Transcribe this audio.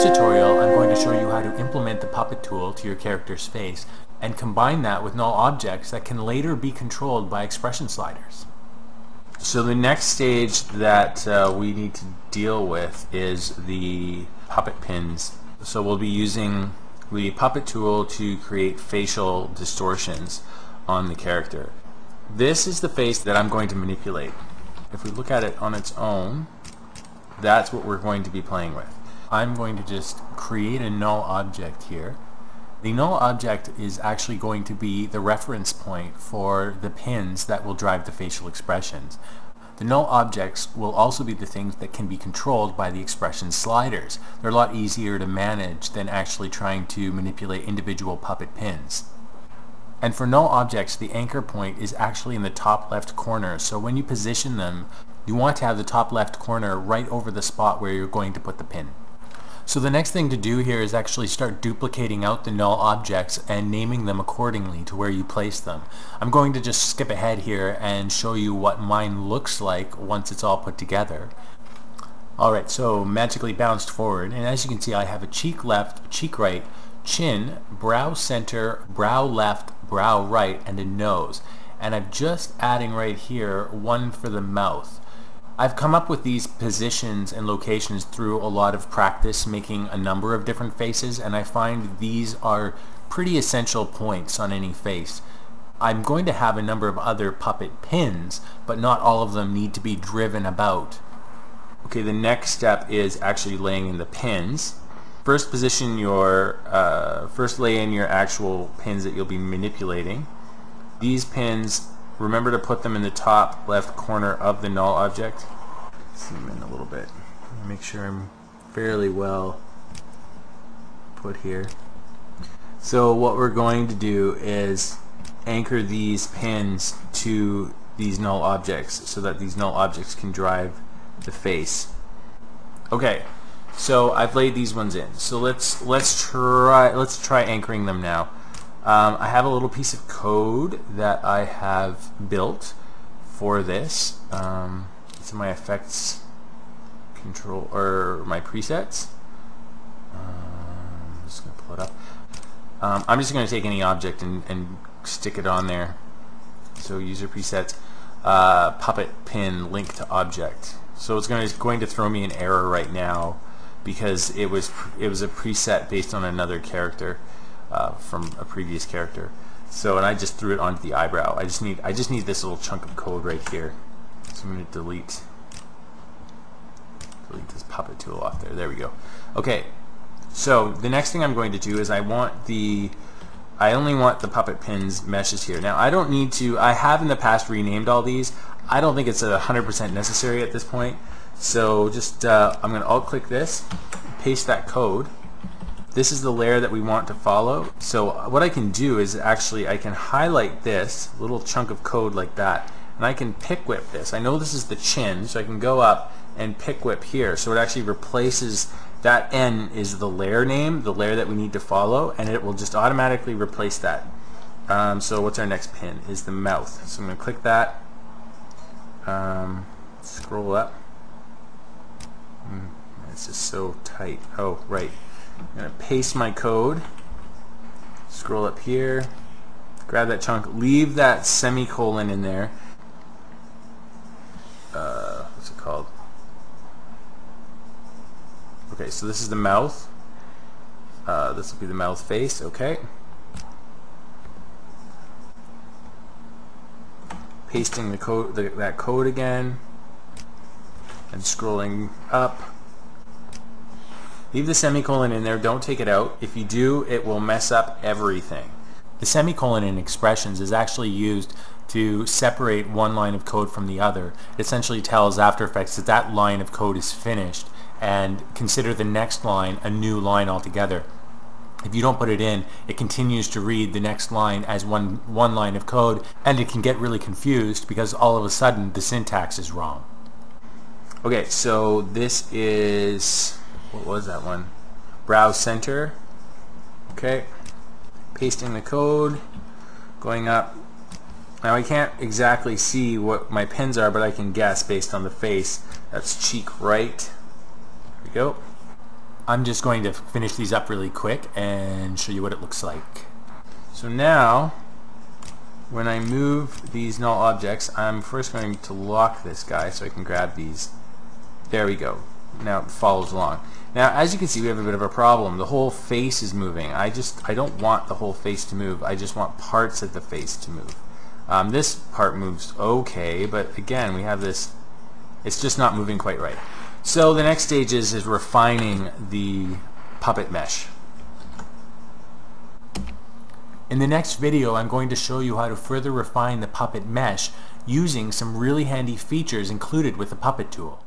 this tutorial, I'm going to show you how to implement the puppet tool to your character's face and combine that with null objects that can later be controlled by expression sliders. So the next stage that uh, we need to deal with is the puppet pins. So we'll be using the puppet tool to create facial distortions on the character. This is the face that I'm going to manipulate. If we look at it on its own, that's what we're going to be playing with. I'm going to just create a null object here. The null object is actually going to be the reference point for the pins that will drive the facial expressions. The null objects will also be the things that can be controlled by the expression sliders. They're a lot easier to manage than actually trying to manipulate individual puppet pins. And for null objects, the anchor point is actually in the top left corner. So when you position them, you want to have the top left corner right over the spot where you're going to put the pin. So the next thing to do here is actually start duplicating out the null objects and naming them accordingly to where you place them. I'm going to just skip ahead here and show you what mine looks like once it's all put together. Alright, so magically bounced forward, and as you can see I have a cheek left, cheek right, chin, brow center, brow left, brow right, and a nose. And I'm just adding right here one for the mouth. I've come up with these positions and locations through a lot of practice making a number of different faces and I find these are pretty essential points on any face. I'm going to have a number of other puppet pins but not all of them need to be driven about. Okay, the next step is actually laying in the pins. First position your, uh, first lay in your actual pins that you'll be manipulating. These pins, remember to put them in the top left corner of the null object. Zoom in a little bit. Make sure I'm fairly well put here. So what we're going to do is anchor these pins to these null objects so that these null objects can drive the face. Okay, so I've laid these ones in. So let's let's try let's try anchoring them now. Um, I have a little piece of code that I have built for this. Um, it's in my effects control or my presets. Um, I'm just gonna pull it up. Um, I'm just gonna take any object and, and stick it on there. So user presets, uh, puppet pin link to object. So it's going to, going to throw me an error right now because it was it was a preset based on another character uh, from a previous character. So and I just threw it onto the eyebrow. I just need I just need this little chunk of code right here. So I'm going to delete delete this puppet tool off there. There we go. Okay. So the next thing I'm going to do is I want the I only want the puppet pins meshes here. Now I don't need to I have in the past renamed all these. I don't think it's a 100% necessary at this point. So just uh, I'm going to alt click this, paste that code. This is the layer that we want to follow. So what I can do is actually I can highlight this little chunk of code like that and I can pick whip this. I know this is the chin so I can go up and pick whip here. So it actually replaces that N is the layer name, the layer that we need to follow and it will just automatically replace that. Um, so what's our next pin is the mouth. So I'm going to click that, um, scroll up Mm, it's just so tight. Oh, right. I'm going to paste my code. Scroll up here. Grab that chunk. Leave that semicolon in there. Uh, what's it called? Okay, so this is the mouth. Uh, this will be the mouth face. Okay. Pasting the code, the, that code again and scrolling up. Leave the semicolon in there, don't take it out. If you do, it will mess up everything. The semicolon in expressions is actually used to separate one line of code from the other. It essentially tells After Effects that that line of code is finished and consider the next line a new line altogether. If you don't put it in, it continues to read the next line as one, one line of code and it can get really confused because all of a sudden the syntax is wrong. Okay, so this is, what was that one? Browse center. Okay, pasting the code, going up. Now I can't exactly see what my pins are, but I can guess based on the face. That's cheek right. There we go. I'm just going to finish these up really quick and show you what it looks like. So now, when I move these null objects, I'm first going to lock this guy so I can grab these. There we go. Now it follows along. Now, as you can see, we have a bit of a problem. The whole face is moving. I just, I don't want the whole face to move. I just want parts of the face to move. Um, this part moves okay, but again, we have this, it's just not moving quite right. So the next stage is, is refining the puppet mesh. In the next video, I'm going to show you how to further refine the puppet mesh using some really handy features included with the puppet tool.